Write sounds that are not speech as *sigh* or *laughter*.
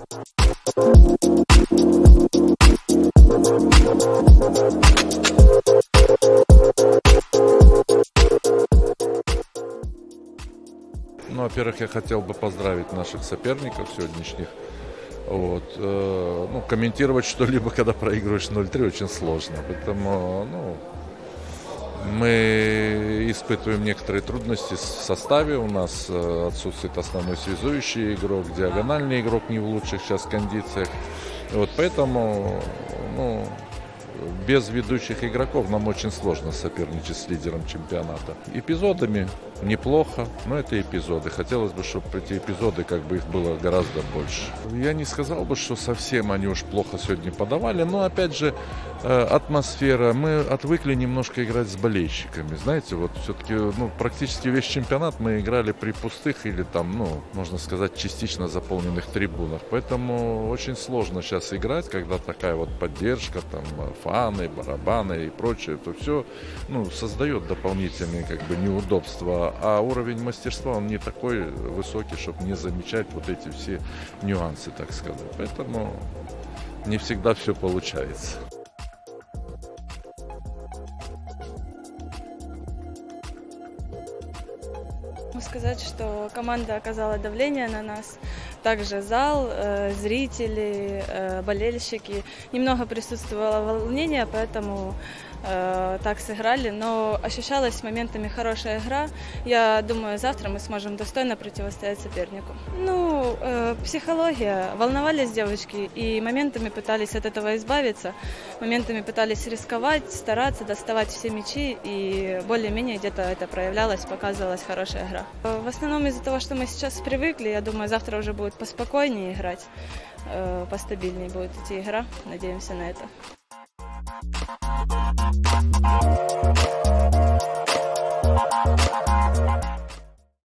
Ну, во-первых, я хотел бы поздравить наших соперников сегодняшних. Вот. Э, ну, комментировать что-либо, *laughs* когда проигрываешь 0-3, очень сложно. Поэтому, ну, мы испытываем некоторые трудности в составе. У нас э, отсутствует основной связующий игрок, диагональный игрок не в лучших сейчас кондициях. Вот поэтому, ну, без ведущих игроков нам очень сложно соперничать с лидером чемпионата. Эпизодами неплохо, но это эпизоды. Хотелось бы, чтобы эти эпизоды, как бы их было гораздо больше. Я не сказал бы, что совсем они уж плохо сегодня подавали, но опять же э, атмосфера. Мы отвыкли немножко играть с болельщиками. Знаете, вот все-таки ну, практически весь чемпионат мы играли при пустых или там, ну, можно сказать, частично заполненных трибунах. Поэтому очень сложно сейчас играть, когда такая вот поддержка, там, фаны, барабаны и прочее. Это все ну, создает дополнительные как бы неудобства. А уровень мастерства, он не такой высокий, чтобы не замечать вот эти все нюансы, так сказать. Поэтому не всегда все получается. Сказать, что команда оказала давление на нас. Также зал, э, зрители, э, болельщики. Немного присутствовало волнение, поэтому э, так сыграли. Но ощущалась моментами хорошая игра. Я думаю, завтра мы сможем достойно противостоять сопернику. Ну, э, психология. Волновались девочки и моментами пытались от этого избавиться. Моментами пытались рисковать, стараться доставать все мячи. И более-менее где-то это проявлялось, показывалась хорошая игра. Э, В основном из-за того, что мы сейчас привыкли, я думаю, завтра уже будет поспокойнее играть, э, постабильнее будет идти игра. Надеемся на это. Thank you.